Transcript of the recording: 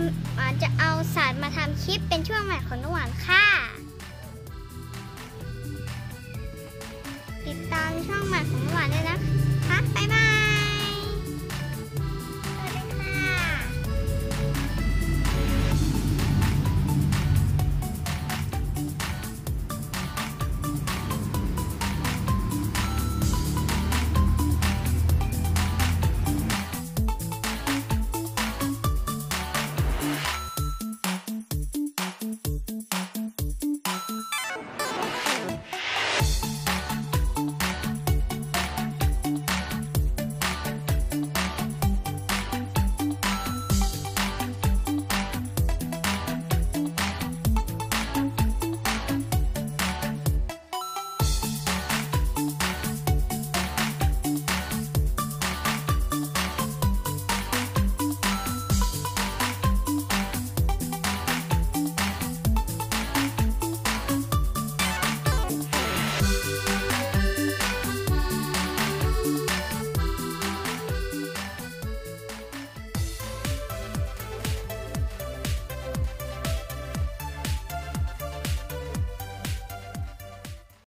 ำหวานจะเอาสารมาทำคลิปเป็นช่วงใหม่ของนหวานค่ะ ติดตามช่องใหม่ของนหวานด้วยนะคะ